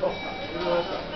Nossa.